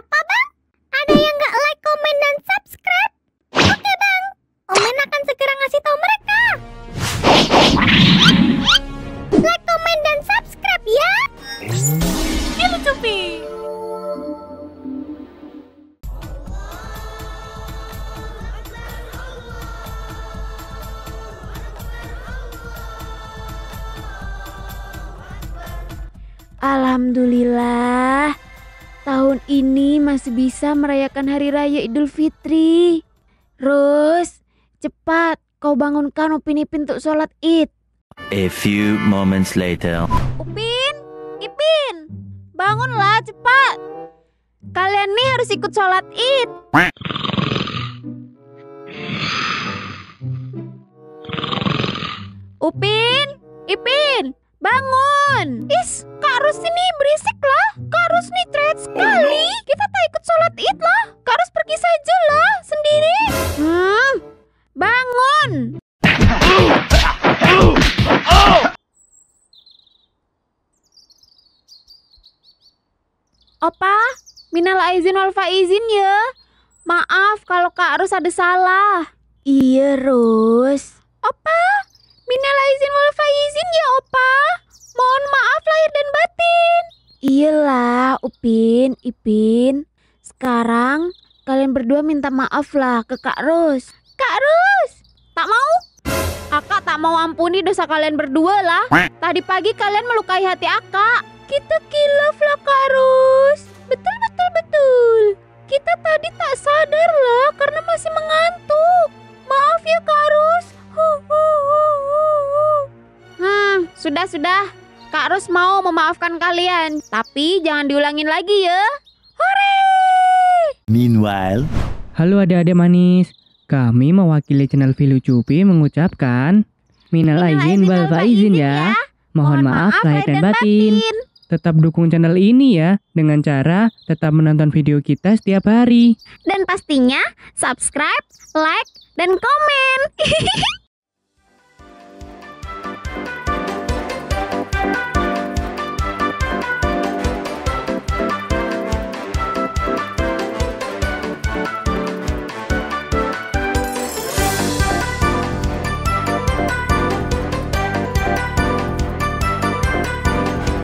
Apa bang? Ada yang nggak like, komen, dan subscribe? Oke bang, Omen akan segera ngasih tahu mereka. Like, komen, dan subscribe ya. Pilu Cupi. Alhamdulillah, tahun ini masih bisa merayakan Hari Raya Idul Fitri. Rus, cepat kau bangunkan Upin Ipin untuk sholat id. A few moments later. Upin, Ipin, bangunlah cepat. Kalian nih harus ikut sholat id. Upin, Ipin, bangun. Is, Kak Rus ini berisik lah. Kak Rus nih sekali. Kita tak ikut sholat id lah. Kak Rus pergi saja lah sendiri. Hmm, bangun. Opa, minal aizin wal faizin ya. Maaf kalau Kak Rus ada salah. Iya, Rus. Opa, minal aizin wal faizin ya, Opa. Mohon maaf lahir dan batin. Iyalah, Upin, Ipin. Sekarang kalian berdua minta maaf lah ke Kak Rus. Kak Rus, tak mau? Akak tak mau ampuni dosa kalian berdua lah. Tadi pagi kalian melukai hati Akak. Kita kilaf lah Kak Rus. Betul, betul, betul. Kita tadi tak sadar lah karena masih mengantuk. Maaf ya Kak Rus. Hmm, sudah, sudah. Kak Rus mau memaafkan kalian. Tapi jangan diulangin lagi ya. Hore! Meanwhile. Halo adik-adik manis, kami mewakili channel Vilu Cupi mengucapkan Minal aizin wal faizin ya. Mohon maaf lahir dan batin. Tetap dukung channel ini ya dengan cara tetap menonton video kita setiap hari. Dan pastinya subscribe, like, dan komen.